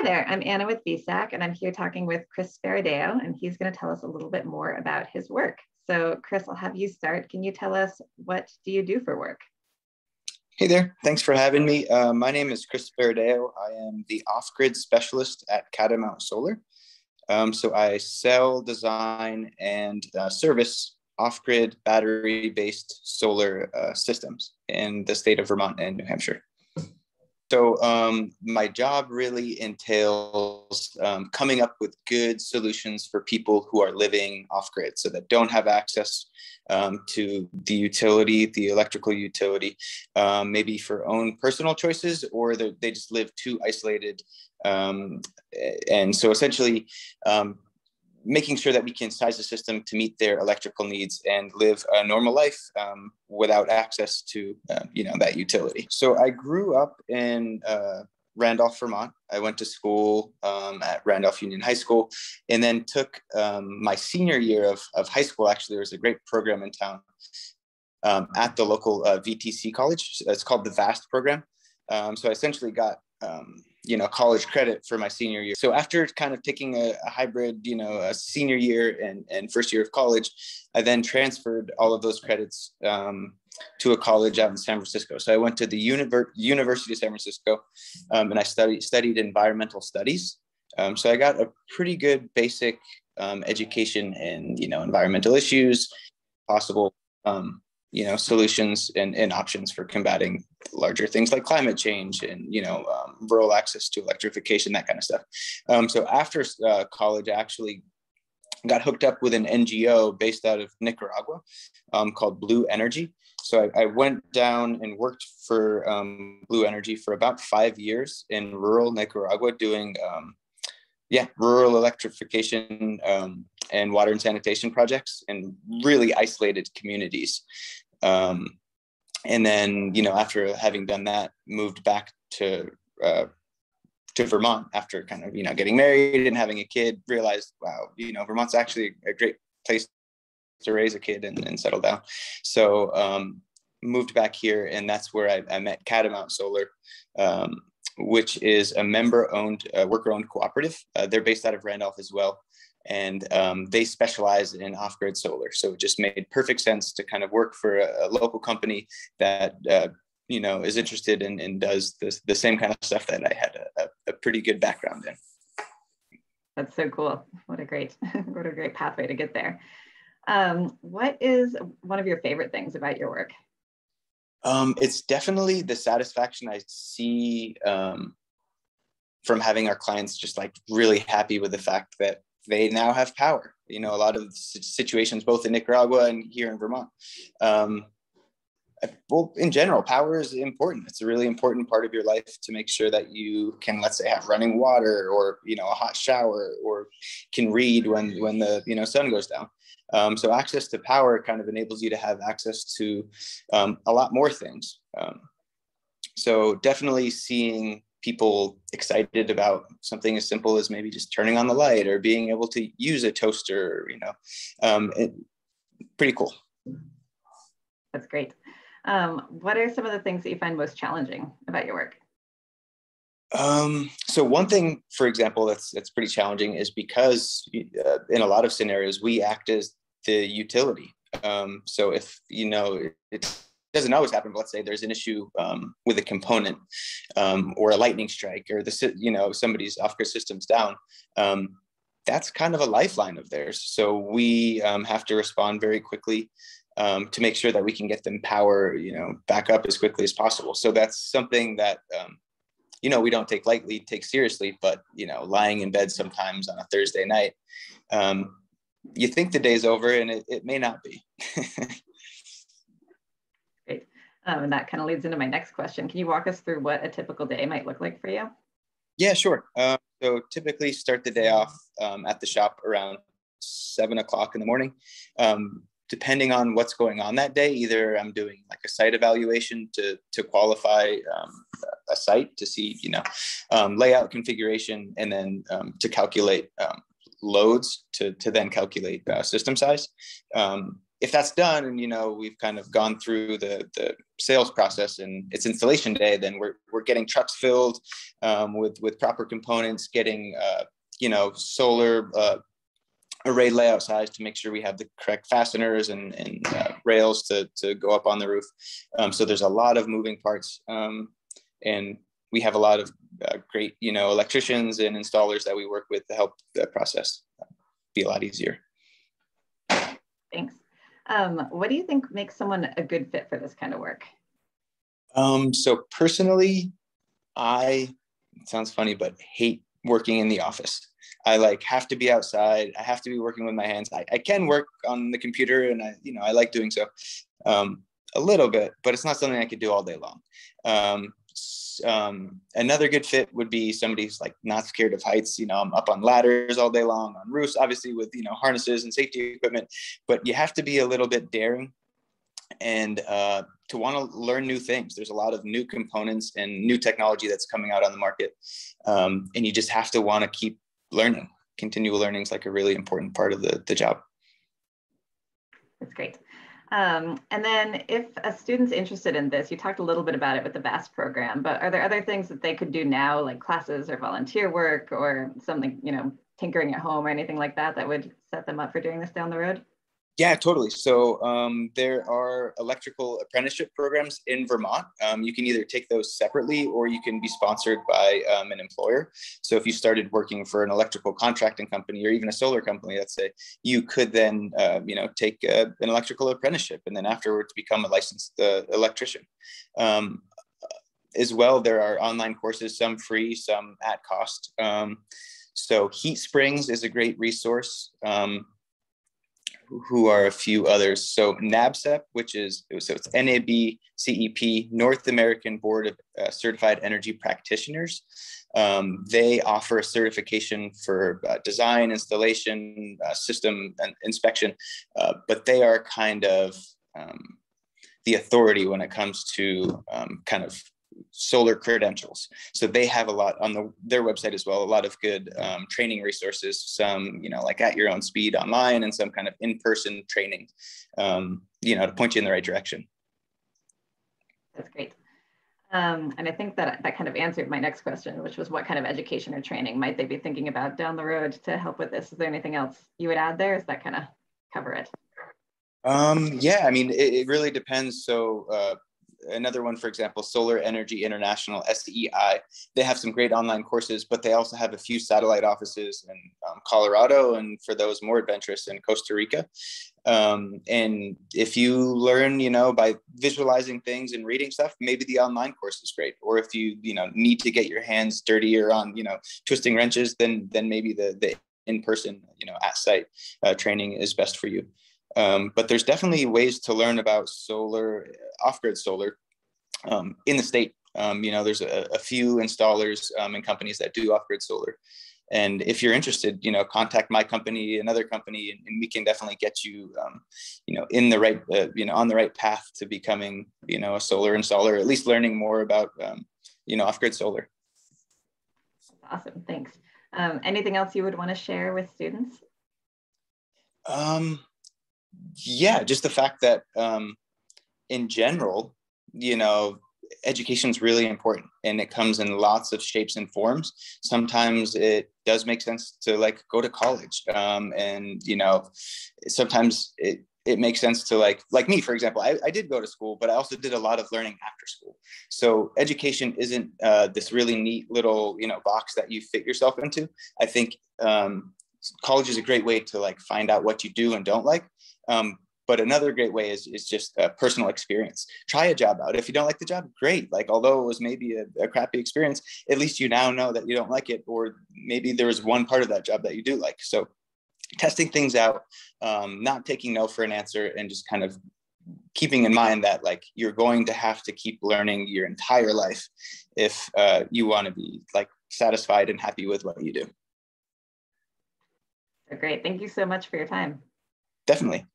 Hi there, I'm Anna with VSAC, and I'm here talking with Chris Sparadeo, and he's going to tell us a little bit more about his work. So, Chris, I'll have you start. Can you tell us what do you do for work? Hey there, thanks for having me. Uh, my name is Chris Sparadeo. I am the off-grid specialist at Catamount Solar. Um, so I sell, design, and uh, service off-grid battery-based solar uh, systems in the state of Vermont and New Hampshire. So um, my job really entails um, coming up with good solutions for people who are living off grid, so that don't have access um, to the utility, the electrical utility, um, maybe for own personal choices, or they just live too isolated. Um, and so essentially, um, making sure that we can size the system to meet their electrical needs and live a normal life um, without access to uh, you know that utility. So i grew up in uh, randolph vermont. I went to school um, at randolph union high school and then took um, my senior year of, of high school. Actually there was a great program in town um, at the local uh, vtc college. It's called the vast program. Um, so i essentially got um, you know college credit for my senior year. So after kind of taking a, a, hybrid you know a senior year and, and first year of college i then transferred all of those credits um, to a college out in san francisco. So i went to the Univer- university of san francisco um, and i studied studied environmental studies. Um, so i got a pretty good basic um, education in you know environmental issues possible um, you know solutions and, and options for combating larger things like climate change and you know um, rural access to electrification that kind of stuff. Um, so after uh, college I actually got hooked up with an ngo based out of nicaragua um, called blue energy. So I, I, went down and worked for um, blue energy for about five years in rural nicaragua doing um, yeah rural electrification um, and water and sanitation projects in really isolated communities um, and then, you know, after having done that, moved back to uh, to Vermont after kind of you know getting married and having a kid. Realized, wow, you know, Vermont's actually a great place to raise a kid and, and settle down. So um, moved back here, and that's where I, I met Catamount Solar. Um, which is a member-owned, uh, worker-owned cooperative. Uh, they're based out of Randolph as well and um, they specialize in off-grid solar. So it just made perfect sense to kind of work for a, a local company that uh, you know is interested in and does this, the same kind of stuff that I had a, a pretty good background in. That's so cool. What a great, what a great pathway to get there. Um, what is one of your favorite things about your work? Um, it's definitely the satisfaction I see um, from having our clients just like really happy with the fact that they now have power. You know, a lot of situations, both in Nicaragua and here in Vermont. Um, well, in general, power is important. It's a really important part of your life to make sure that you can, let's say, have running water or you know a hot shower or can read when when the you know sun goes down. Um, so access to power kind of enables you to have access to um, a lot more things. Um, so definitely seeing people excited about something as simple as maybe just turning on the light or being able to use a toaster you know um, it, pretty cool that's great um, what are some of the things that you find most challenging about your work um, so one thing for example that's that's pretty challenging is because uh, in a lot of scenarios we act as the utility um, so if you know it doesn't always happen, but let's say there's an issue um, with a component um, or a lightning strike or the you know somebody's off-grid system's down. Um, that's kind of a lifeline of theirs. So we um, have to respond very quickly um, to make sure that we can get them power, you know, back up as quickly as possible. So that's something that um, you know we don't take lightly, take seriously. But you know, lying in bed sometimes on a Thursday night, um, you think the day's over, and it, it may not be. Um, and that kind of leads into my next question. Can you walk us through what a typical day might look like for you? Yeah, sure. Um, so typically start the day off um, at the shop around seven o'clock in the morning. Um, depending on what's going on that day, either I'm doing like a site evaluation to, to qualify um, a site to see, you know, um, layout configuration, and then to calculate loads to, to then calculate uh, system size. Um, if that's done and you know we've kind of gone through the the sales process and it's installation day then we're, we're getting trucks filled um, with with proper components getting uh, you know solar uh, array layout size to make sure we have the correct fasteners and, and uh, rails to, to go up on the roof um, so there's a lot of moving parts um, and we have a lot of uh, great you know electricians and installers that we work with to help the process be a lot easier thanks um, what do you think makes someone a good fit for this kind of work? Um, so personally, I sounds funny, but hate working in the office. I like have to be outside. I have to be working with my hands. I, I can work on the computer, and I, you know, I like doing so um, a little bit, but it's not something I could do all day long. Um, um, another good fit would be somebody who's like not scared of heights. You know, I'm up on ladders all day long, on roofs, obviously with you know harnesses and safety equipment. But you have to be a little bit daring and uh, to want to learn new things. There's a lot of new components and new technology that's coming out on the market, um, and you just have to want to keep learning. Continual learning is like a really important part of the the job. That's great. Um, and then if a student's interested in this, you talked a little bit about it with the VAST program, but are there other things that they could do now, like classes or volunteer work or something, you know, tinkering at home or anything like that, that would set them up for doing this down the road? Yeah, totally. So um, there are electrical apprenticeship programs in Vermont. Um, you can either take those separately or you can be sponsored by um, an employer. So if you started working for an electrical contracting company or even a solar company, let's say, you could then, uh, you know, take uh, an electrical apprenticeship and then afterwards become a licensed uh, electrician. Um, as well, there are online courses, some free, some at cost. Um, so Heat Springs is a great resource. Um, who are a few others. So NABCEP, which is so it's NABCEP, North American Board of uh, Certified Energy Practitioners. Um, they offer a certification for uh, design, installation, uh, system and inspection, uh, but they are kind of um, the authority when it comes to um, kind of solar credentials. So they have a lot on the, their website as well, a lot of good um, training resources, some, you know, like at your own speed online and some kind of in-person training, um, you know, to point you in the right direction. That's great. Um, and I think that that kind of answered my next question, which was what kind of education or training might they be thinking about down the road to help with this? Is there anything else you would add there? Is that kind of cover it? Um, yeah, I mean, it, it really depends. So uh, another one, for example, Solar Energy International, SEI. They have some great online courses, but they also have a few satellite offices in um, Colorado and for those more adventurous in Costa Rica. Um, and if you learn, you know, by visualizing things and reading stuff, maybe the online course is great. Or if you, you know, need to get your hands dirtier on, you know, twisting wrenches, then then maybe the the in-person, you know, at site uh, training is best for you. Um, but there's definitely ways to learn about solar, off-grid solar um, in the state. Um, you know, there's a, a few installers um, and companies that do off-grid solar. And if you're interested, you know, contact my company, another company, and, and we can definitely get you, um, you know, in the right, uh, you know, on the right path to becoming, you know, a solar installer, at least learning more about, um, you know, off-grid solar. Awesome, thanks. anything else you would want to share with students? Um, yeah, just the fact that um, in general, you know, education is really important and it comes in lots of shapes and forms. Sometimes it does make sense to like go to college. Um, and, you know, sometimes it, it makes sense to like like me for example I, I did go to school but i also did a lot of learning after school so education isn't uh, this really neat little you know box that you fit yourself into i think um, college is a great way to like find out what you do and don't like um, but another great way is, is just a personal experience. Try a job out. If you don't like the job, great. Like, although it was maybe a, a crappy experience, at least you now know that you don't like it, or maybe there is one part of that job that you do like. So, testing things out, um, not taking no for an answer, and just kind of keeping in mind that like you're going to have to keep learning your entire life if uh, you want to be like satisfied and happy with what you do. Great. Thank you so much for your time. Definitely.